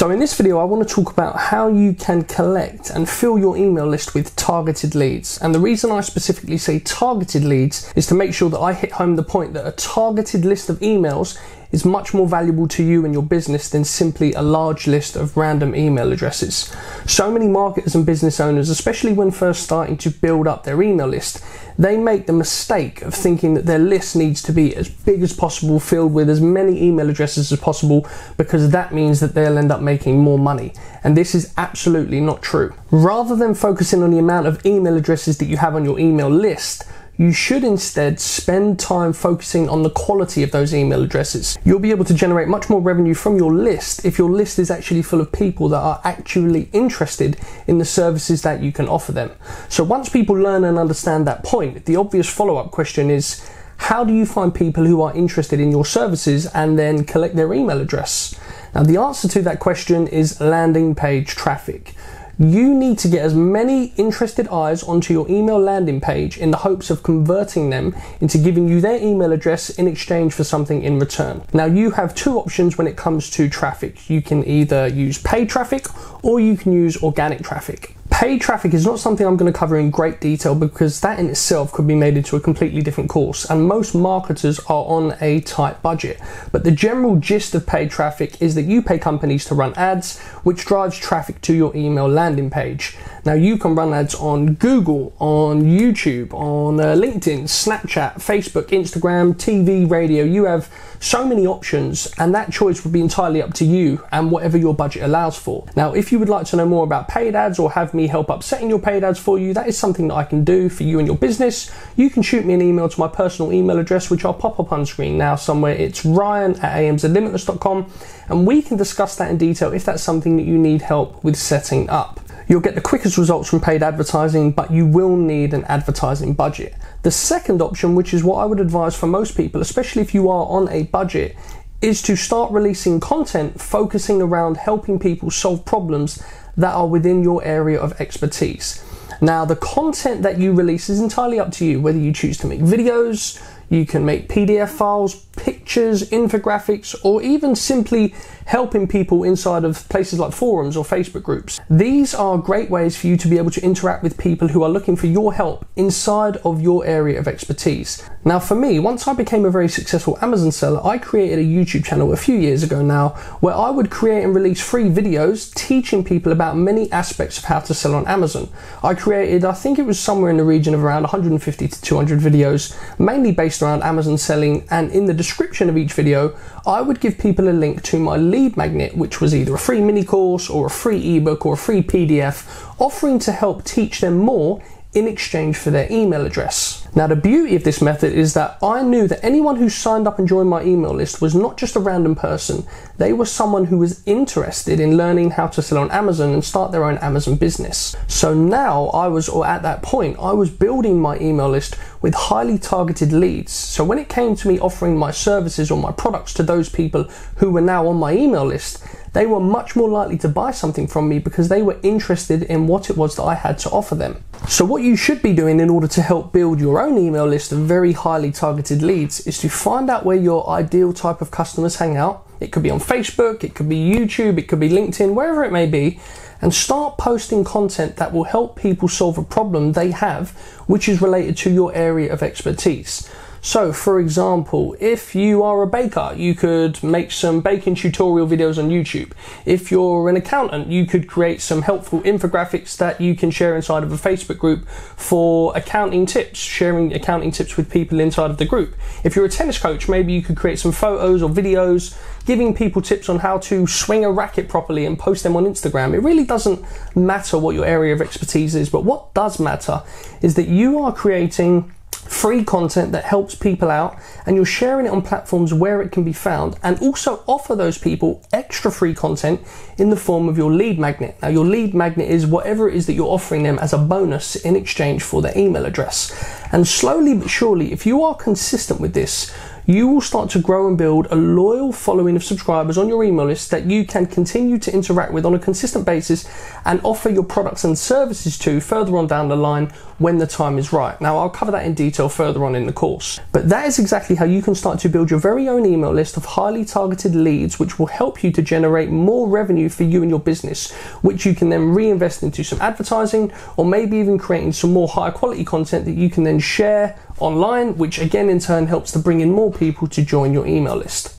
So in this video I want to talk about how you can collect and fill your email list with targeted leads. And the reason I specifically say targeted leads is to make sure that I hit home the point that a targeted list of emails is much more valuable to you and your business than simply a large list of random email addresses. So many marketers and business owners, especially when first starting to build up their email list, they make the mistake of thinking that their list needs to be as big as possible, filled with as many email addresses as possible, because that means that they'll end up making more money. And this is absolutely not true. Rather than focusing on the amount of email addresses that you have on your email list, you should instead spend time focusing on the quality of those email addresses. You'll be able to generate much more revenue from your list if your list is actually full of people that are actually interested in the services that you can offer them. So once people learn and understand that point, the obvious follow up question is how do you find people who are interested in your services and then collect their email address? Now, the answer to that question is landing page traffic. You need to get as many interested eyes onto your email landing page in the hopes of converting them into giving you their email address in exchange for something in return. Now, you have two options when it comes to traffic. You can either use paid traffic or you can use organic traffic. Paid traffic is not something I'm going to cover in great detail because that in itself could be made into a completely different course, and most marketers are on a tight budget. But the general gist of paid traffic is that you pay companies to run ads, which drives traffic to your email landing page. Now, you can run ads on Google, on YouTube, on uh, LinkedIn, Snapchat, Facebook, Instagram, TV, radio. You have so many options, and that choice would be entirely up to you and whatever your budget allows for. Now, if you would like to know more about paid ads or have me help up setting your paid ads for you, that is something that I can do for you and your business. You can shoot me an email to my personal email address, which I'll pop up on screen now somewhere. It's ryan at amzlimitless.com, and we can discuss that in detail if that's something that you need help with setting up. You'll get the quickest results from paid advertising, but you will need an advertising budget. The second option, which is what I would advise for most people, especially if you are on a budget, is to start releasing content focusing around helping people solve problems that are within your area of expertise. Now, the content that you release is entirely up to you, whether you choose to make videos, you can make PDF files, pictures, infographics, or even simply helping people inside of places like forums or Facebook groups. These are great ways for you to be able to interact with people who are looking for your help inside of your area of expertise. Now, for me, once I became a very successful Amazon seller, I created a YouTube channel a few years ago now where I would create and release free videos teaching people about many aspects of how to sell on Amazon. I created, I think it was somewhere in the region of around 150 to 200 videos, mainly based around Amazon selling, and in the description of each video, I would give people a link to my lead magnet, which was either a free mini course or a free ebook or a free PDF, offering to help teach them more in exchange for their email address. Now, the beauty of this method is that I knew that anyone who signed up and joined my email list was not just a random person, they were someone who was interested in learning how to sell on Amazon and start their own Amazon business. So now I was, or at that point, I was building my email list with highly targeted leads. So when it came to me offering my services or my products to those people who were now on my email list, they were much more likely to buy something from me because they were interested in what it was that I had to offer them. So, what you should be doing in order to help build your own email list of very highly targeted leads is to find out where your ideal type of customers hang out. It could be on Facebook, it could be YouTube, it could be LinkedIn, wherever it may be, and start posting content that will help people solve a problem they have, which is related to your area of expertise. So, for example, if you are a baker, you could make some baking tutorial videos on YouTube. If you're an accountant, you could create some helpful infographics that you can share inside of a Facebook group for accounting tips, sharing accounting tips with people inside of the group. If you're a tennis coach, maybe you could create some photos or videos giving people tips on how to swing a racket properly and post them on Instagram. It really doesn't matter what your area of expertise is, but what does matter is that you are creating free content that helps people out and you're sharing it on platforms where it can be found and also offer those people extra free content in the form of your lead magnet. Now, your lead magnet is whatever it is that you're offering them as a bonus in exchange for their email address. And slowly but surely, if you are consistent with this, you will start to grow and build a loyal following of subscribers on your email list that you can continue to interact with on a consistent basis and offer your products and services to further on down the line when the time is right. Now, I'll cover that in detail further on in the course. But that is exactly how you can start to build your very own email list of highly targeted leads, which will help you to generate more revenue for you and your business, which you can then reinvest into some advertising or maybe even creating some more high quality content that you can then share online, which again in turn helps to bring in more people to join your email list.